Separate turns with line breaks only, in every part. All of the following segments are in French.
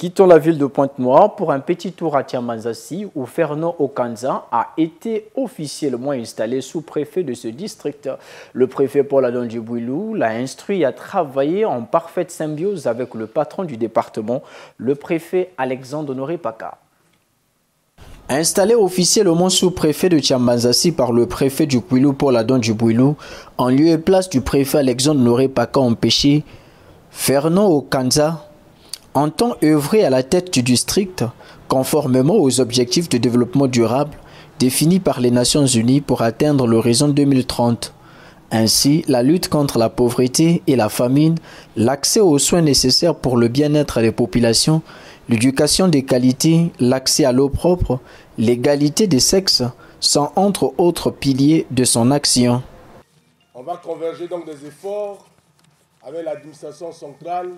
Quittons la ville de Pointe-Noire pour un petit tour à Tiamanzassi où Fernand Okanza a été officiellement installé sous-préfet de ce district. Le préfet Paul Adon l'a instruit à travailler en parfaite symbiose avec le patron du département, le préfet Alexandre Honoré Paka. Installé officiellement sous-préfet de Tiambanzassi par le préfet du Kouilou Paul Adon en lieu et place du préfet Alexandre Honoré Paka empêché, Fernand Okanza entend œuvrer à la tête du district conformément aux objectifs de développement durable définis par les Nations Unies pour atteindre l'horizon 2030. Ainsi, la lutte contre la pauvreté et la famine, l'accès aux soins nécessaires pour le bien-être des populations, l'éducation des qualités, l'accès à l'eau propre, l'égalité des sexes sont entre autres piliers de son action.
On va converger donc des efforts avec l'administration centrale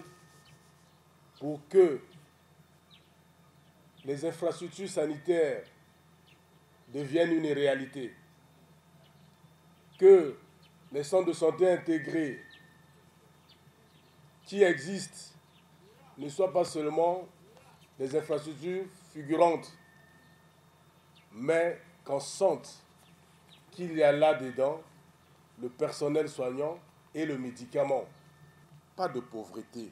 pour que les infrastructures sanitaires deviennent une réalité, que les centres de santé intégrés qui existent ne soient pas seulement des infrastructures figurantes, mais qu'on sente qu'il y a là-dedans le personnel soignant et le médicament. Pas de pauvreté,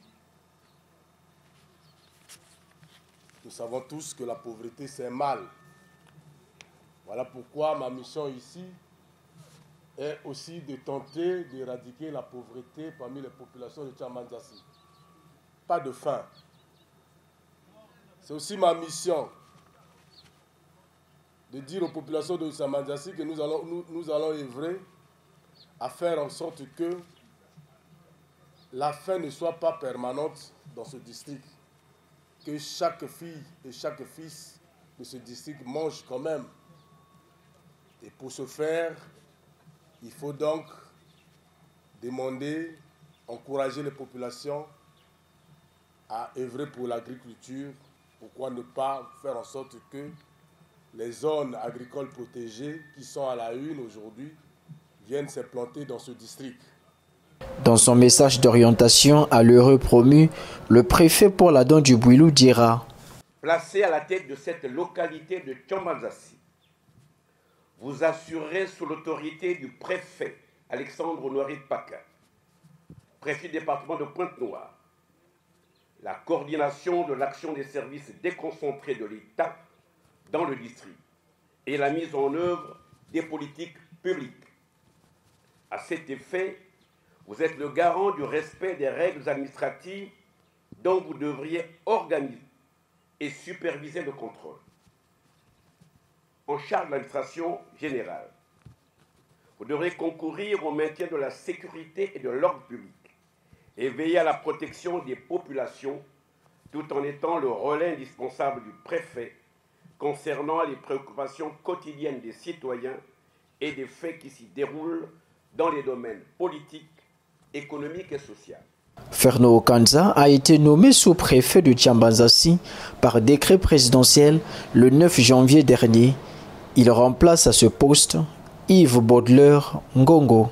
Nous savons tous que la pauvreté, c'est mal. Voilà pourquoi ma mission ici est aussi de tenter d'éradiquer la pauvreté parmi les populations de Tchamanzassi. Pas de faim. C'est aussi ma mission de dire aux populations de Tchamanzassi que nous allons, nous, nous allons œuvrer à faire en sorte que la faim ne soit pas permanente dans ce district que chaque fille et chaque fils de ce district mange quand même. Et pour ce faire, il faut donc demander, encourager les populations à œuvrer pour l'agriculture. Pourquoi ne pas faire en sorte que les zones agricoles protégées qui sont à la une aujourd'hui viennent s'implanter dans ce district?
Dans son message d'orientation à l'heureux promu, le préfet Paul Adon du Bouilou dira
Placé à la tête de cette localité de Tchambanzassi, vous assurez sous l'autorité du préfet Alexandre Honoré Paca, préfet du département de Pointe-Noire, la coordination de l'action des services déconcentrés de l'État dans le district et la mise en œuvre des politiques publiques. À cet effet, vous êtes le garant du respect des règles administratives dont vous devriez organiser et superviser le contrôle. En charge de l'administration générale, vous devrez concourir au maintien de la sécurité et de l'ordre public et veiller à la protection des populations tout en étant le relais indispensable du préfet concernant les préoccupations quotidiennes des citoyens et des faits qui s'y déroulent dans les domaines politiques, économique.
Fernand Okanza a été nommé sous-préfet de Tiambanzassi par décret présidentiel le 9 janvier dernier. Il remplace à ce poste Yves Baudelaire Ngongo.